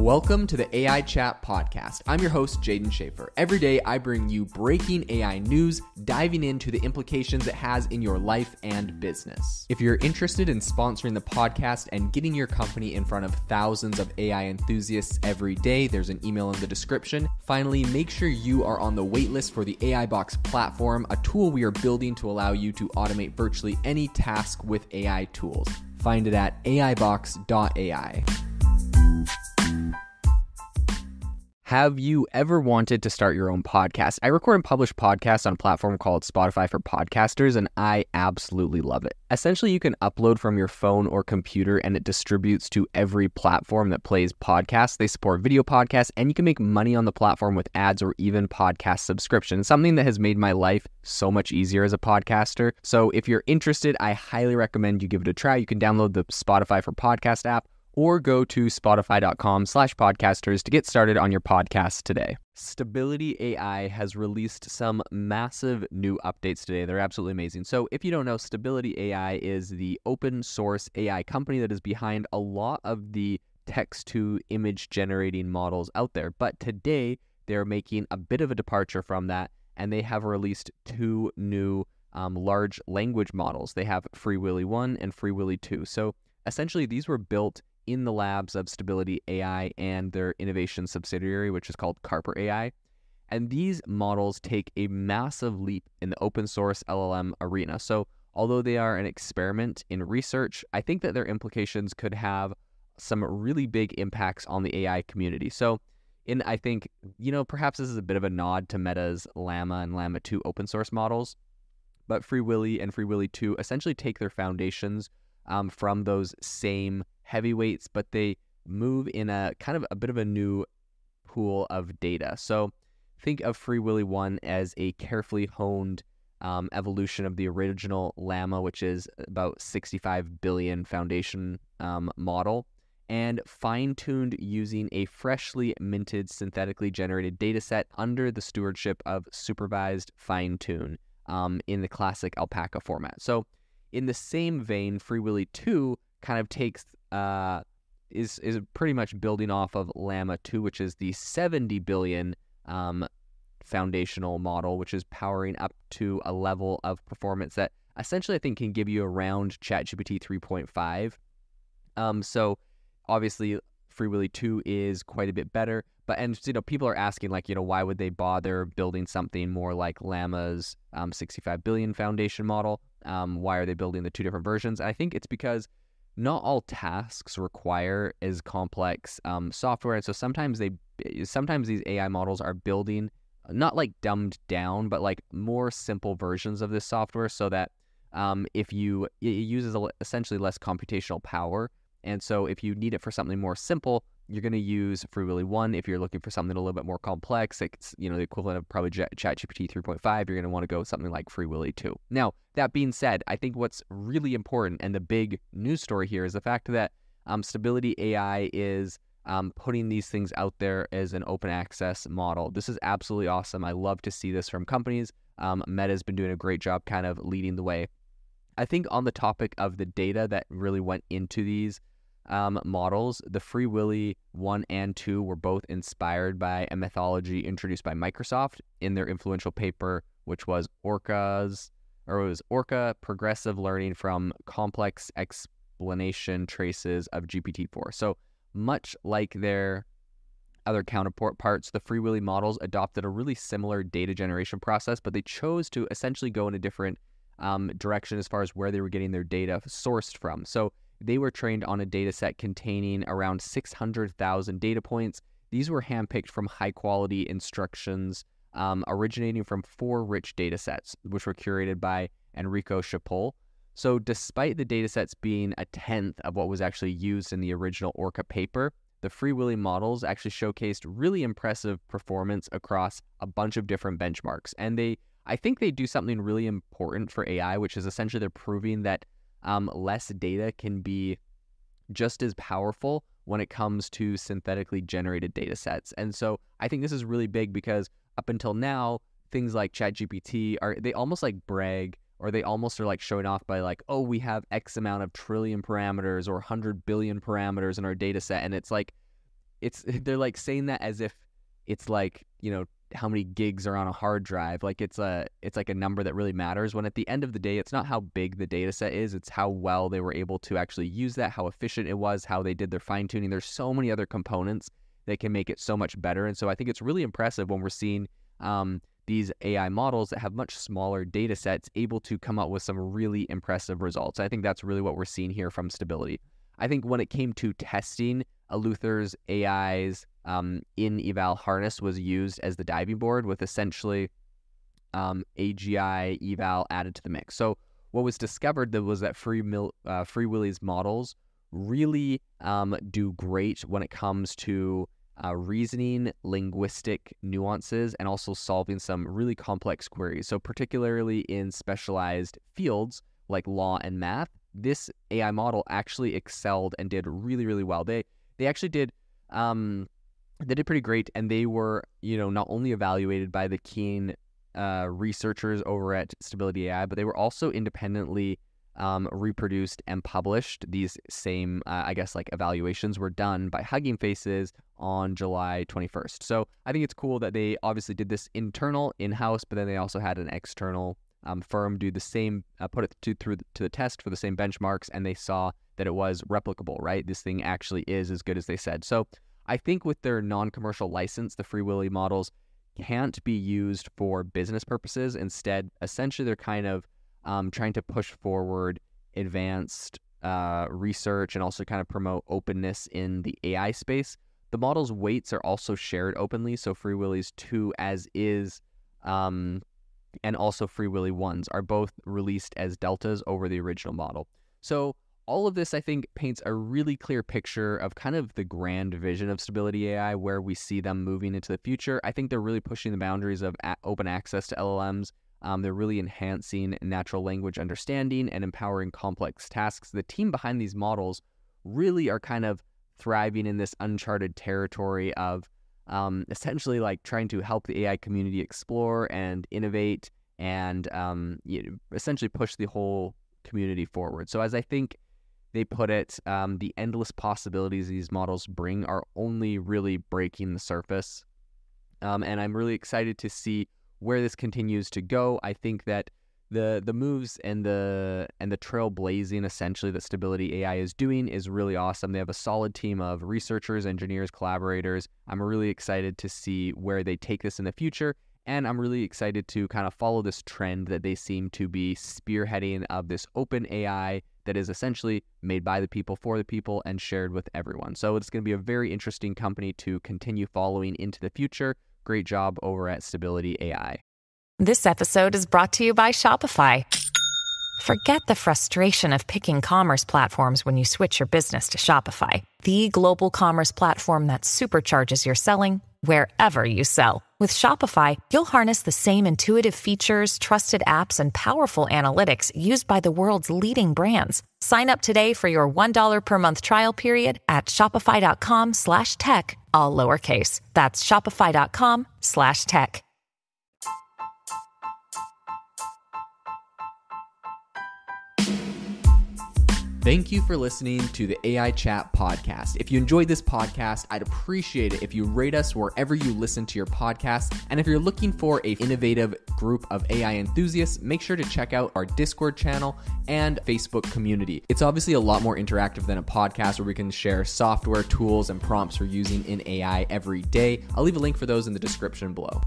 Welcome to the AI Chat Podcast. I'm your host, Jaeden Schafer. Every day, I bring you breaking AI news, diving into the implications it has in your life and business. If you're interested in sponsoring the podcast and getting your company in front of thousands of AI enthusiasts every day, there's an email in the description. Finally, make sure you are on the waitlist for the AI Box platform, a tool we are building to allow you to automate virtually any task with AI tools. Find it at aibox.ai. Have you ever wanted to start your own podcast? I record and publish podcasts on a platform called Spotify for Podcasters, and I absolutely love it. Essentially, you can upload from your phone or computer, and it distributes to every platform that plays podcasts. They support video podcasts, and you can make money on the platform with ads or even podcast subscriptions, something that has made my life so much easier as a podcaster. So, if you're interested, I highly recommend you give it a try. You can download the Spotify for Podcast app or go to spotify.com slash podcasters to get started on your podcast today. Stability AI has released some massive new updates today. They're absolutely amazing. So, if you don't know, Stability AI is the open source AI company that is behind a lot of the text to image generating models out there. But today, they're making a bit of a departure from that, and they have released two new um, large language models. They have Free Willy 1 and Free Willy 2. So, essentially, these were built in the labs of Stability AI and their innovation subsidiary, which is called Carper AI. And these models take a massive leap in the open source LLM arena. So, although they are an experiment in research, I think that their implications could have some really big impacts on the AI community. So, in I think, you know, perhaps this is a bit of a nod to Meta's Llama and Llama 2 open source models, but Free Willy and Free Willy 2 essentially take their foundations um, from those same heavyweights, but they move in a kind of a bit of a new pool of data. So think of Free Willy 1 as a carefully honed um, evolution of the original Llama, which is about 65 billion foundation um, model, and fine tuned using a freshly minted synthetically generated data set under the stewardship of supervised fine tune um, in the classic alpaca format. So, in the same vein, Free Willy 2 kind of takes uh, is is pretty much building off of Llama 2, which is the 70 billion um, foundational model, which is powering up to a level of performance that essentially I think can give you around ChatGPT 3.5. Um, so obviously Free Willy 2 is quite a bit better, but and you know people are asking like you know why would they bother building something more like Llama's um, 65 billion foundation model? Um, why are they building the two different versions? I think it's because not all tasks require as complex um, software, and so sometimes they sometimes these AI models are building not like dumbed down, but like more simple versions of this software, so that um, if you it uses essentially less computational power, and so if you need it for something more simple, you're going to use Free 1. If you're looking for something a little bit more complex, it's you know the equivalent of probably ChatGPT 3.5, you're going to want to go something like Free Willy 2. Now, that being said, I think what's really important and the big news story here is the fact that um, Stability AI is um, putting these things out there as an open access model. This is absolutely awesome. I love to see this from companies. Um, Meta's been doing a great job kind of leading the way. I think on the topic of the data that really went into these um, models, the Free Willy 1 and 2 were both inspired by a methodology introduced by Microsoft in their influential paper, which was Orca's, or it was Orca Progressive Learning from Complex Explanation Traces of GPT-4. So much like their other counterparts, the Free Willy models adopted a really similar data generation process, but they chose to essentially go in a different um, direction as far as where they were getting their data sourced from. So they were trained on a data set containing around 600,000 data points. These were handpicked from high quality instructions um, originating from four rich data sets, which were curated by Enrico Shippole. So, despite the data sets being a tenth of what was actually used in the original Orca paper, the Free Willy models actually showcased really impressive performance across a bunch of different benchmarks. And they, I think they do something really important for AI, which is essentially they're proving that um, less data can be just as powerful when it comes to synthetically generated data sets. And so I think this is really big because up until now, things like ChatGPT are they almost like brag or they almost are like showing off by like, oh, we have X amount of trillion parameters or 100 billion parameters in our data set. And it's like, it's they're like saying that as if it's like you know how many gigs are on a hard drive like it's a it's like a number that really matters when at the end of the day it's not how big the data set is it's how well they were able to actually use that how efficient it was how they did their fine tuning there's so many other components that can make it so much better and so i think it's really impressive when we're seeing um, these ai models that have much smaller data sets able to come up with some really impressive results. I think that's really what we're seeing here from stability. I think when it came to testing Eleuther's ai's um, in eval harness was used as the diving board with essentially um, AGI eval added to the mix. So what was discovered that was that Free Mil- uh, Free Willy's models really um, do great when it comes to uh, reasoning, linguistic nuances, and also solving some really complex queries. So particularly in specialized fields like law and math, this AI model actually excelled and did really really well. They they actually did um, they did pretty great, and they were, you know, not only evaluated by the keen uh, researchers over at Stability AI, but they were also independently um, reproduced and published. These same, uh, I guess, like evaluations were done by Hugging Faces on July 21st. So I think it's cool that they obviously did this internal, in house, but then they also had an external um, firm do the same, uh, put it to, through to the test for the same benchmarks, and they saw that it was replicable, right? This thing actually is as good as they said. So I think with their non commercial license, the Free Willy models can't be used for business purposes. Instead, essentially, they're kind of um, trying to push forward advanced uh, research and also kind of promote openness in the AI space. The model's weights are also shared openly. So Free Willy's 2 as is um, and also Free Willy 1s are both released as deltas over the original model. So all of this, I think, paints a really clear picture of kind of the grand vision of Stability AI, where we see them moving into the future. I think they're really pushing the boundaries of open access to LLMs. Um, they're really enhancing natural language understanding and empowering complex tasks. The team behind these models really are kind of thriving in this uncharted territory of um, essentially like trying to help the AI community explore and innovate and um, you know, essentially push the whole community forward. So as I think they put it, um, the endless possibilities these models bring are only really breaking the surface. Um, and I'm really excited to see where this continues to go. I think that the the moves and the and the trailblazing essentially that Stability AI is doing is really awesome. They have a solid team of researchers, engineers, collaborators. I'm really excited to see where they take this in the future. And I'm really excited to kind of follow this trend that they seem to be spearheading of this open AI that is essentially made by the people for the people and shared with everyone. So it's going to be a very interesting company to continue following into the future. Great job over at Stability AI. This episode is brought to you by Shopify. Forget the frustration of picking commerce platforms when you switch your business to Shopify, the global commerce platform that supercharges your selling wherever you sell. With Shopify, you'll harness the same intuitive features, trusted apps, and powerful analytics used by the world's leading brands. Sign up today for your $1 per month trial period at shopify.com slash tech, all lowercase. That's shopify.com slash tech. Thank you for listening to the AI Chat podcast. If you enjoyed this podcast, I'd appreciate it if you rate us wherever you listen to your podcast. And if you're looking for a innovative group of AI enthusiasts, make sure to check out our Discord channel and Facebook community. It's obviously a lot more interactive than a podcast where we can share software, tools, and prompts we're using in AI every day. I'll leave a link for those in the description below.